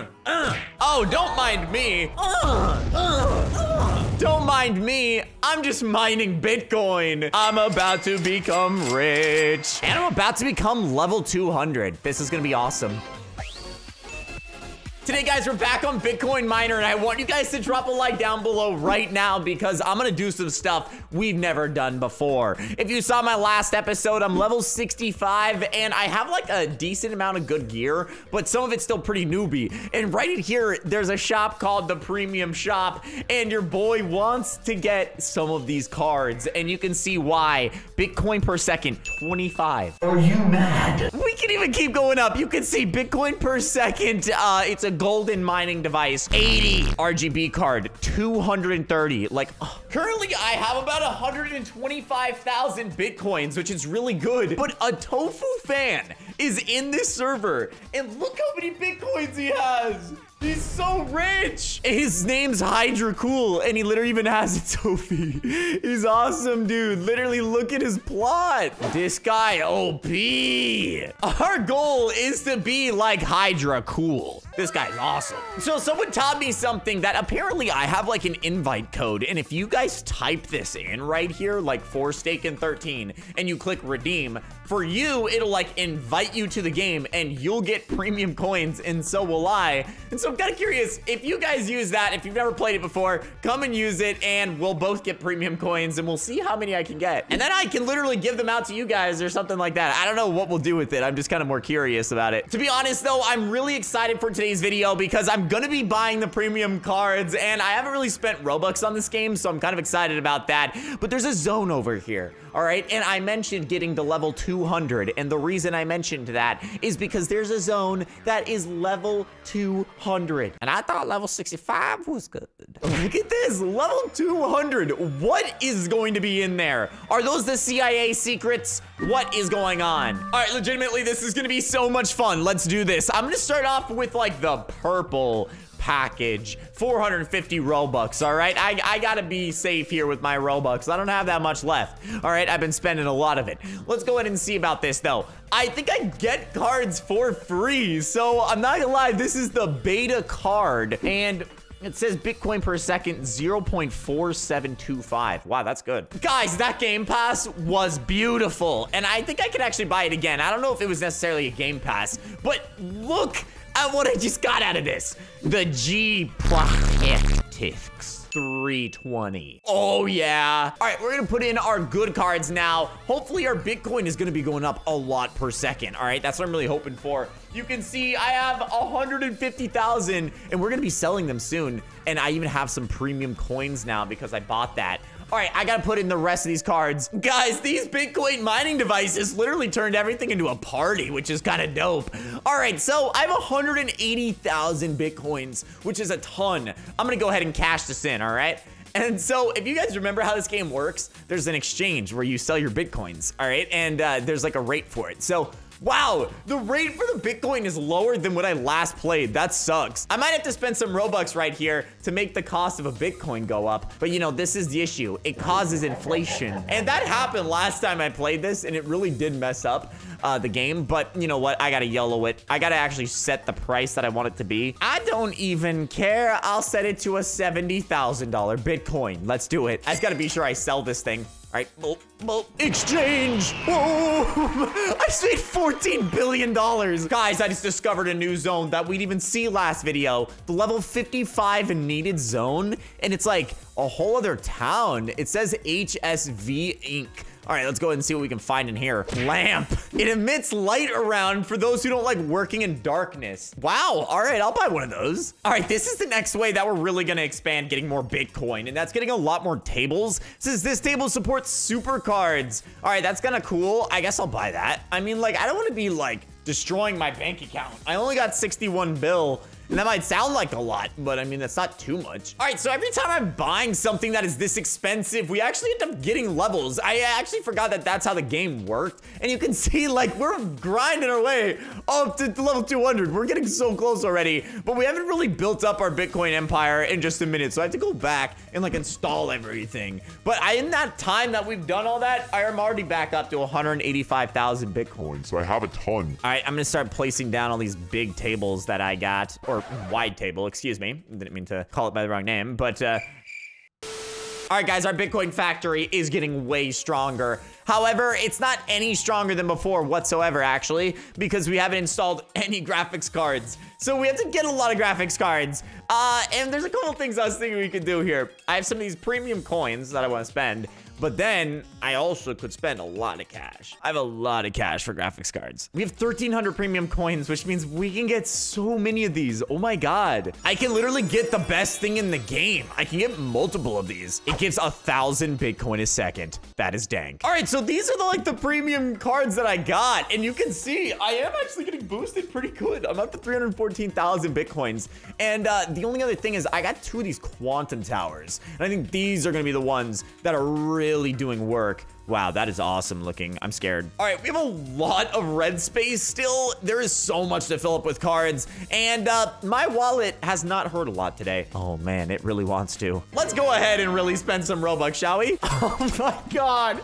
Uh, uh. Oh, don't mind me. Uh, don't mind me. I'm just mining Bitcoin. I'm about to become rich. And I'm about to become level 200. This is gonna be awesome. Today, guys, we're back on Bitcoin Miner, and I want you guys to drop a like down below right now because I'm gonna do some stuff we've never done before. If you saw my last episode, I'm level 65, and I have like a decent amount of good gear, but some of it's still pretty newbie. And right in here, there's a shop called the Premium Shop, and your boy wants to get some of these cards, and you can see why. Bitcoin per second, 25. Are you mad? We can even keep going up. You can see Bitcoin per second. Uh, it's a golden mining device. 80 RGB card. 230. Like, currently I have about 125,000 Bitcoins, which is really good. But a Tofu fan is in this server. And look how many Bitcoins he has. He's so rich. His name's Hydra Cool, and he literally even has a Tofi. He's awesome, dude. Literally, look at his plot. This guy, OP. Our goal is to be like Hydra Cool. This guy's awesome. So someone taught me something that apparently I have like an invite code. And if you guys type this in right here, like for stake in 13, and you click redeem, for you, it'll like invite you to the game and you'll get premium coins and so will I. And so I'm kind of curious if you guys use that, if you've never played it before, come and use it and we'll both get premium coins and we'll see how many I can get. And then I can literally give them out to you guys or something like that. I don't know what we'll do with it. I'm just kind of more curious about it. To be honest though, I'm really excited for today's video because I'm gonna be buying the premium cards and I haven't really spent Robux on this game, so I'm kind of excited about that. But there's a zone over here, all right? And I mentioned getting to level 200 and the reason I mentioned that is because there's a zone that is level 200. And I thought level 65 was good. Look at this, level 200. What is going to be in there? Are those the CIA secrets? What is going on? All right, legitimately, this is gonna be so much fun. Let's do this. I'm gonna start off with like the purple package 450 robux all right I, I gotta be safe here with my robux i don't have that much left all right i've been spending a lot of it let's go ahead and see about this though i think i get cards for free so i'm not gonna lie this is the beta card and it says Bitcoin per second, 0.4725. Wow, that's good. Guys, that Game Pass was beautiful. And I think I could actually buy it again. I don't know if it was necessarily a Game Pass, but look at what I just got out of this. The G Practics. 320. Oh, yeah. All right, we're going to put in our good cards now. Hopefully, our Bitcoin is going to be going up a lot per second. All right, that's what I'm really hoping for. You can see I have 150,000 and we're going to be selling them soon. And I even have some premium coins now because I bought that. All right, I gotta put in the rest of these cards. Guys, these Bitcoin mining devices literally turned everything into a party, which is kind of dope. All right, so I have 180,000 Bitcoins, which is a ton. I'm gonna go ahead and cash this in, all right? And so if you guys remember how this game works, there's an exchange where you sell your Bitcoins, all right? And uh, there's like a rate for it. So Wow, the rate for the Bitcoin is lower than what I last played. That sucks. I might have to spend some Robux right here to make the cost of a Bitcoin go up. But you know, this is the issue. It causes inflation. And that happened last time I played this, and it really did mess up uh, the game. But you know what? I gotta yellow it. I gotta actually set the price that I want it to be. I don't even care. I'll set it to a $70,000 Bitcoin. Let's do it. I just gotta be sure I sell this thing. All right, boop, boop. exchange. Oh, I made $14 billion. Guys, I just discovered a new zone that we'd even see last video. The level 55 needed zone. And it's like a whole other town. It says HSV Inc. All right, let's go ahead and see what we can find in here. Lamp. It emits light around for those who don't like working in darkness. Wow. All right, I'll buy one of those. All right, this is the next way that we're really going to expand getting more Bitcoin, and that's getting a lot more tables. Since this table supports super cards. All right, that's kind of cool. I guess I'll buy that. I mean, like, I don't want to be like destroying my bank account. I only got 61 bill. And that might sound like a lot, but I mean, that's not too much. All right, so every time I'm buying something that is this expensive, we actually end up getting levels. I actually forgot that that's how the game worked. And you can see, like, we're grinding our way up to level 200. We're getting so close already, but we haven't really built up our Bitcoin empire in just a minute. So I have to go back and, like, install everything. But I, in that time that we've done all that, I am already back up to 185,000 Bitcoin. So I have a ton. All right, I'm gonna start placing down all these big tables that I got, or or wide table, excuse me. Didn't mean to call it by the wrong name, but uh, all right, guys, our Bitcoin factory is getting way stronger. However, it's not any stronger than before whatsoever, actually, because we haven't installed any graphics cards. So we have to get a lot of graphics cards. Uh, and there's a couple things I was thinking we could do here. I have some of these premium coins that I want to spend. But then I also could spend a lot of cash. I have a lot of cash for graphics cards. We have 1300 premium coins, which means we can get so many of these. Oh my God. I can literally get the best thing in the game. I can get multiple of these. It gives a thousand Bitcoin a second. That is dank. All right, so these are the like the premium cards that I got. And you can see I am actually getting boosted pretty good. I'm up to 314,000 Bitcoins. And uh, the only other thing is I got two of these quantum towers. And I think these are gonna be the ones that are really really doing work Wow, that is awesome looking. I'm scared. All right, we have a lot of red space still. There is so much to fill up with cards. And uh, my wallet has not hurt a lot today. Oh man, it really wants to. Let's go ahead and really spend some Robux, shall we? Oh my God.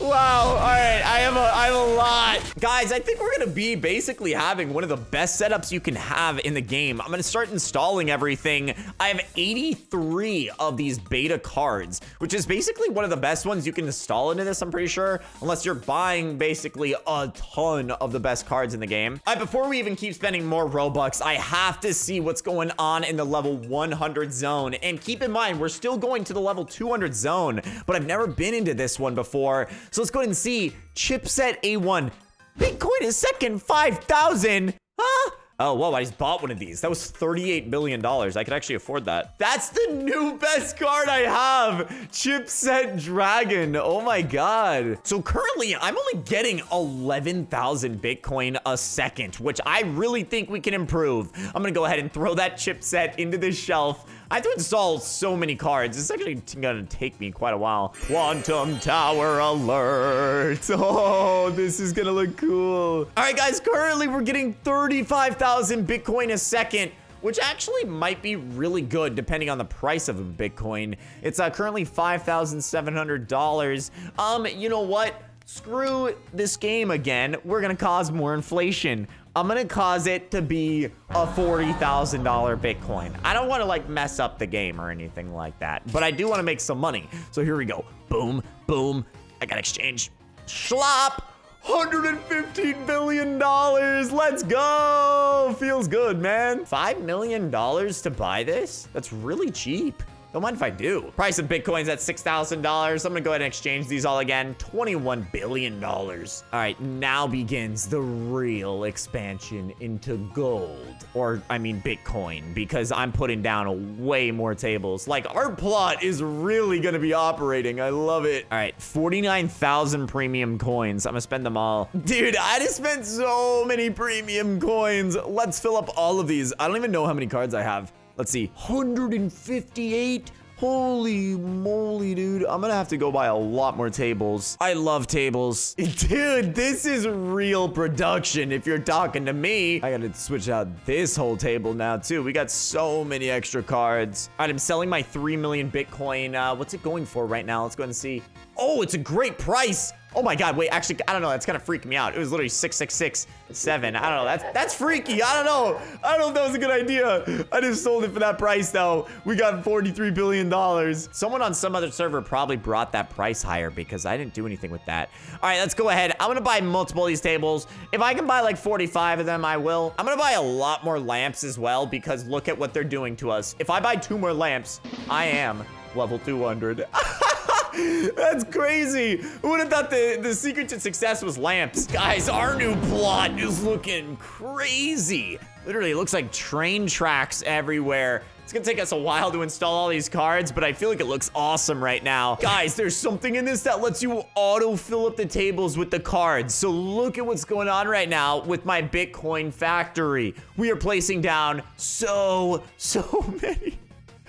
Wow, all right, I have a, I have a lot. Guys, I think we're gonna be basically having one of the best setups you can have in the game. I'm gonna start installing everything. I have 83 of these beta cards, which is basically one of the best ones you can install into this, I'm pretty sure. Unless you're buying basically a ton of the best cards in the game. All right, before we even keep spending more Robux, I have to see what's going on in the level 100 zone. And keep in mind, we're still going to the level 200 zone, but I've never been into this one before. So let's go ahead and see. Chipset A1. Bitcoin is second, 5,000. Huh? Oh, whoa, I just bought one of these. That was $38 million. I could actually afford that. That's the new best card I have. Chipset Dragon. Oh my God. So currently, I'm only getting 11,000 Bitcoin a second, which I really think we can improve. I'm gonna go ahead and throw that chipset into the shelf. I have to install so many cards. It's actually gonna take me quite a while. Quantum Tower alert. Oh, this is gonna look cool. All right, guys, currently we're getting 35,000 Bitcoin a second which actually might be really good depending on the price of a Bitcoin. It's uh, currently $5,700. Um, you know what? Screw this game again. We're gonna cause more inflation. I'm gonna cause it to be a $40,000 Bitcoin. I don't wanna like mess up the game or anything like that, but I do wanna make some money. So here we go. Boom, boom. I got exchange. Schlop. $115 billion. Let's go. Feels good, man. $5 million to buy this? That's really cheap. Don't mind if I do. Price of Bitcoin's at $6,000. I'm gonna go ahead and exchange these all again. $21 billion. All right, now begins the real expansion into gold. Or, I mean, Bitcoin, because I'm putting down way more tables. Like, our plot is really gonna be operating. I love it. All right, 49,000 premium coins. I'm gonna spend them all. Dude, I just spent so many premium coins. Let's fill up all of these. I don't even know how many cards I have. Let's see, 158? Holy moly, dude. I'm gonna have to go buy a lot more tables. I love tables. Dude, this is real production if you're talking to me. I gotta switch out this whole table now, too. We got so many extra cards. All right, I'm selling my 3 million Bitcoin. Uh, what's it going for right now? Let's go and see. Oh, it's a great price. Oh my god, wait, actually, I don't know, that's kind of freaking me out. It was literally 6667. I don't know, that's that's freaky. I don't know. I don't know if that was a good idea. I just sold it for that price, though. We got $43 billion. Someone on some other server probably brought that price higher because I didn't do anything with that. All right, let's go ahead. I'm gonna buy multiple of these tables. If I can buy like 45 of them, I will. I'm gonna buy a lot more lamps as well because look at what they're doing to us. If I buy two more lamps, I am level 200. That's crazy. Who would have thought the, the secret to success was lamps? Guys, our new plot is looking crazy. Literally, it looks like train tracks everywhere. It's gonna take us a while to install all these cards, but I feel like it looks awesome right now. Guys, there's something in this that lets you auto fill up the tables with the cards. So look at what's going on right now with my Bitcoin factory. We are placing down so, so many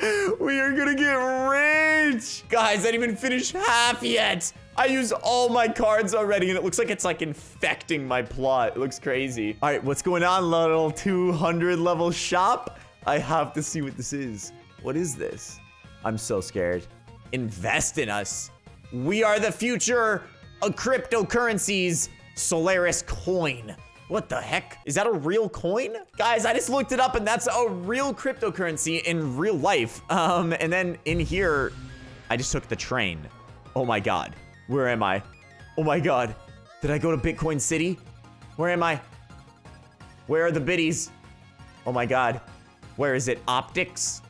we are gonna get rich. Guys, I didn't even finish half yet. I used all my cards already, and it looks like it's like infecting my plot. It looks crazy. All right, what's going on, little 200 level shop? I have to see what this is. What is this? I'm so scared. Invest in us. We are the future of cryptocurrencies. Solaris coin. What the heck? Is that a real coin? Guys, I just looked it up and that's a real cryptocurrency in real life. Um, and then in here, I just took the train. Oh my God. Where am I? Oh my God. Did I go to Bitcoin City? Where am I? Where are the biddies? Oh my God. Where is it? Optics?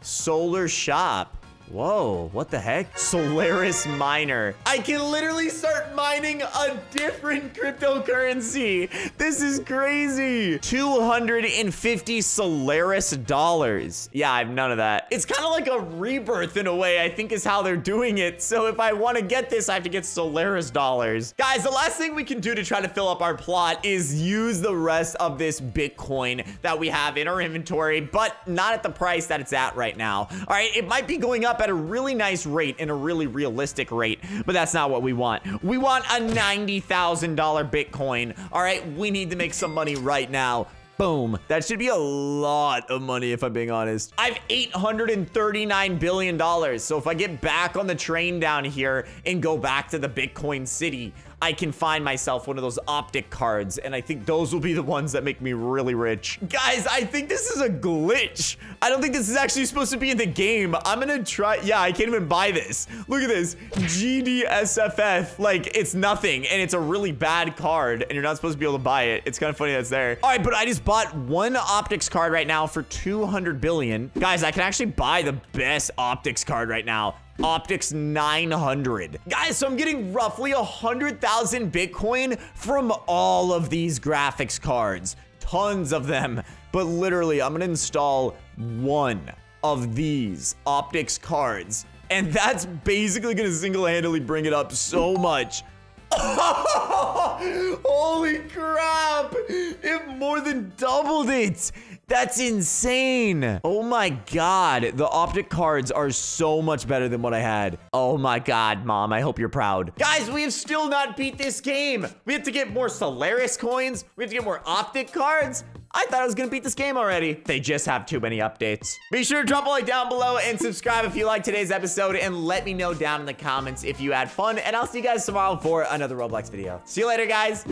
Solar Shop. Whoa, what the heck? Solaris Miner. I can literally start mining a different cryptocurrency. This is crazy. 250 Solaris dollars. Yeah, I have none of that. It's kind of like a rebirth in a way, I think is how they're doing it. So if I want to get this, I have to get Solaris dollars. Guys, the last thing we can do to try to fill up our plot is use the rest of this Bitcoin that we have in our inventory, but not at the price that it's at right now. All right, it might be going up up at a really nice rate and a really realistic rate, but that's not what we want. We want a $90,000 Bitcoin. All right, we need to make some money right now. Boom. That should be a lot of money if I'm being honest. I have $839 billion. So if I get back on the train down here and go back to the Bitcoin city, I can find myself one of those optic cards, and I think those will be the ones that make me really rich. Guys, I think this is a glitch. I don't think this is actually supposed to be in the game. I'm gonna try, yeah, I can't even buy this. Look at this, GDSFF, like it's nothing, and it's a really bad card, and you're not supposed to be able to buy it. It's kind of funny that's there. All right, but I just bought one optics card right now for 200 billion. Guys, I can actually buy the best optics card right now. Optics 900. Guys, so I'm getting roughly 100,000 Bitcoin from all of these graphics cards. Tons of them. But literally, I'm gonna install one of these optics cards. And that's basically gonna single-handedly bring it up so much. Holy crap! It more than doubled it. That's insane. Oh my God. The optic cards are so much better than what I had. Oh my God, mom. I hope you're proud. Guys, we have still not beat this game. We have to get more Solaris coins. We have to get more optic cards. I thought I was gonna beat this game already. They just have too many updates. Be sure to drop a like down below and subscribe if you like today's episode and let me know down in the comments if you had fun and I'll see you guys tomorrow for another Roblox video. See you later, guys.